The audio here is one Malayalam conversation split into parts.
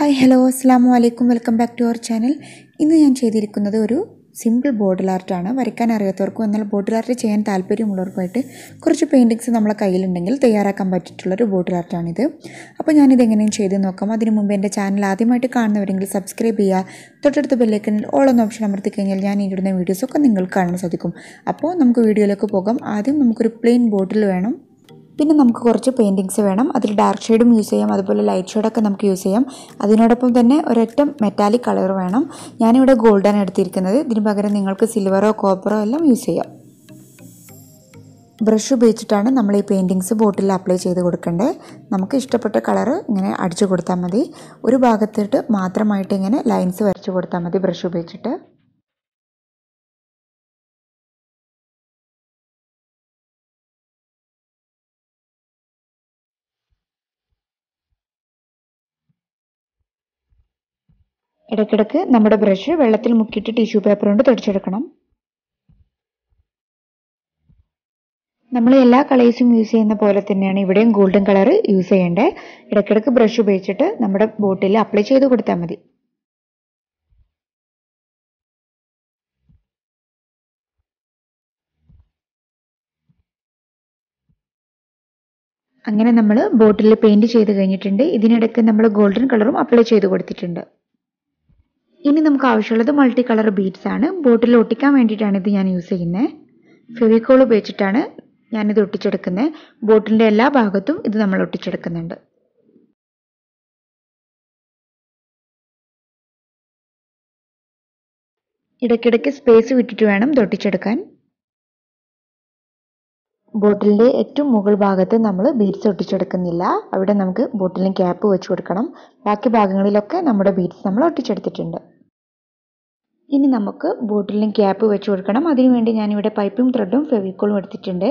ഹായ് ഹലോ അസ്സാം വലൈക്കും welcome back to our channel. ഇന്ന് ഞാൻ ചെയ്തിരിക്കുന്നത് ഒരു സിമ്പിൾ ബോട്ടിൽ ആർട്ടാണ് വരയ്ക്കാൻ അറിയാത്തവർക്കും എന്നാൽ ബോട്ടിൽ ആർട്ട് ചെയ്യാൻ താല്പര്യമുള്ളവർക്കുമായിട്ട് കുറച്ച് പെയിന്റിങ്സ് നമ്മളെ കയ്യിലുണ്ടെങ്കിൽ തയ്യാറാക്കാൻ പറ്റിയിട്ടുള്ളൊരു ബോട്ടിൽ ആർട്ടാണിത് അപ്പോൾ ഞാനിത് എങ്ങനെയും ചെയ്ത് നോക്കാം. അതിനു മുമ്പ് എന്റെ ചാനൽ ആദ്യമായിട്ട് കാണുന്നവരെങ്കിൽ സബ്സ്ക്രൈബ് ചെയ്യുക. തൊട്ടടുത്ത ബെല്ലൈക്കനിൽ ഓൾ എന്ന ഓപ്ഷൻ അമർത്തി കഴിഞ്ഞാൽ ഞാൻ ഇടുന്ന വീഡിയോസൊക്കെ നിങ്ങൾക്ക് കാണാൻ സാധിക്കും. അപ്പോൾ നമുക്ക് വീഡിയോയിലേക്ക് പോകാം. ആദ്യം നമുക്കൊരു പ്ലെയിൻ ബോട്ടിൽ വേണം. പിന്നെ നമുക്ക് കുറച്ച് പെയിന്റിങ്സ് വേണം. അതിൽ ഡാർക്ക് ഷെയ്ഡും യൂസ് ചെയ്യാം. അതുപോലെ ലൈറ്റ് ഷെയ്ഡൊക്കെ നമുക്ക് യൂസ് ചെയ്യാം. അതിനോടൊപ്പം തന്നെ ഒരൊറ്റ മെറ്റാലിക് കളർ വേണം. ഞാനിവിടെ ഗോൾഡാണ് എടുത്തിരിക്കുന്നത്. ഇതിന് പകരം നിങ്ങൾക്ക് സിൽവറോ കോപ്പറോ എല്ലാം യൂസ് ചെയ്യാം. ബ്രഷ് ഉപയോഗിച്ചിട്ടാണ് നമ്മൾ ഈ പെയിന്റിങ്സ് ബോട്ടിൽ അപ്ലൈ ചെയ്ത് കൊടുക്കേണ്ടത് നമുക്ക് ഇഷ്ടപ്പെട്ട കളർ ഇങ്ങനെ അടിച്ചു കൊടുത്താൽ മതി. ഒരു ഭാഗത്തിട്ട് മാത്രമായിട്ട് ഇങ്ങനെ ലൈൻസ് വരച്ചു കൊടുത്താൽ മതി ബ്രഷ് ഉപയോഗിച്ചിട്ട്. ഇടയ്ക്കിടയ്ക്ക് നമ്മുടെ ബ്രഷ് വെള്ളത്തിൽ മുക്കിയിട്ട് ടിഷ്യൂ പേപ്പർ കൊണ്ട് തുടച്ചെടുക്കണം. നമ്മൾ എല്ലാ കളേഴ്സും യൂസ് ചെയ്യുന്ന പോലെ തന്നെയാണ് ഇവിടെയും ഗോൾഡൻ കളർ യൂസ് ചെയ്യേണ്ടേ. ഇടയ്ക്കിടയ്ക്ക് ബ്രഷ് ഉപയോഗിച്ചിട്ട് നമ്മുടെ ബോട്ടിൽ അപ്ലൈ ചെയ്ത് കൊടുത്താൽ മതി. അങ്ങനെ നമ്മൾ ബോട്ടിൽ പെയിന്റ് ചെയ്ത് കഴിഞ്ഞിട്ടുണ്ട്. ഇതിനിടയ്ക്ക് നമ്മൾ ഗോൾഡൻ കളറും അപ്ലൈ ചെയ്ത് കൊടുത്തിട്ടുണ്ട്. ഇനി നമുക്ക് ആവശ്യമുള്ളത് മൾട്ടി കളർ ബീഡ്സ് ആണ് ബോട്ടിൽ ഒട്ടിക്കാൻ വേണ്ടിയിട്ടാണ് ഇത് ഞാൻ യൂസ് ചെയ്യുന്നത് ഫെവിക്കോൾ ഉപയോഗിച്ചിട്ടാണ് ഞാനിത് ഒട്ടിച്ചെടുക്കുന്നത് ബോട്ടിലിന്റെ എല്ലാ ഭാഗത്തും ഇത് നമ്മൾ ഒട്ടിച്ചെടുക്കുന്നുണ്ട്. ഇടയ്ക്കിടയ്ക്ക് സ്പേസ് വിട്ടിട്ട് വേണം ഇത് ഒട്ടിച്ചെടുക്കാൻ. ബോട്ടിലിന്റെ ഏറ്റവും മുകൾ ഭാഗത്ത് നമ്മൾ ബീഡ്സ് ഒട്ടിച്ചെടുക്കുന്നില്ല. അവിടെ നമുക്ക് ബോട്ടിലിന് ക്യാപ്പ് വെച്ച് കൊടുക്കണം. ബാക്കി ഭാഗങ്ങളിലൊക്കെ നമ്മുടെ ബീഡ്സ് നമ്മൾ ഒട്ടിച്ചെടുത്തിട്ടുണ്ട്. ഇനി നമുക്ക് ബോട്ടിലിന് ക്യാപ്പ് വെച്ച് കൊടുക്കണം. അതിനുവേണ്ടി ഞാനിവിടെ പൈപ്പിംഗ് ത്രെഡും ഫെവിക്കോളും എടുത്തിട്ടുണ്ട്.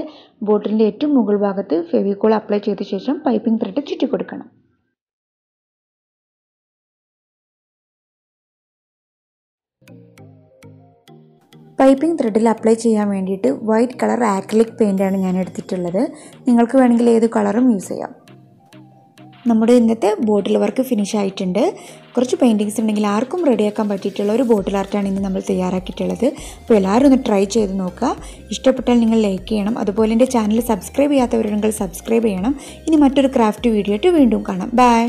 ബോട്ടിലിന്റെ ഏറ്റവും മുകൾ ഭാഗത്ത് ഫെവിക്കോൾ അപ്ലൈ ചെയ്ത ശേഷം പൈപ്പിംഗ് ത്രെഡ് ചുറ്റി കൊടുക്കണം. പൈപ്പിംഗ് ത്രെഡിൽ അപ്ലൈ ചെയ്യാൻ വേണ്ടിയിട്ട് വൈറ്റ് കളർ ആക്രിലിക് പെയിന്റാണ് ഞാൻ എടുത്തിട്ടുള്ളത്. നിങ്ങൾക്ക് വേണമെങ്കിൽ ഏത് കളറും യൂസ് ചെയ്യാം. നമ്മുടെ ഇന്നത്തെ ബോട്ടിൽ വർക്ക് ഫിനിഷ് ആയിട്ടുണ്ട്. കുറച്ച് പെയിന്റിങ്സ് ഉണ്ടെങ്കിൽ ആർക്കും റെഡിയാക്കാൻ പറ്റിയിട്ടുള്ള ഒരു ബോട്ടിൽ ആർട്ടാണ് ഇന്ന് നമ്മൾ തയ്യാറാക്കിയിട്ടുള്ളത്. അപ്പോൾ എല്ലാവരും ഒന്ന് ട്രൈ ചെയ്ത് നോക്കുക. ഇഷ്ടപ്പെട്ടാൽ നിങ്ങൾ ലൈക്ക് ചെയ്യണം. അതുപോലെ എന്റെ ചാനൽ സബ്സ്ക്രൈബ് ചെയ്യാത്തവരുണ്ടെങ്കിൽ സബ്സ്ക്രൈബ് ചെയ്യണം. ഇനി മറ്റൊരു ക്രാഫ്റ്റ് വീഡിയോ ആയിട്ട് വീണ്ടും കാണാം. ബൈ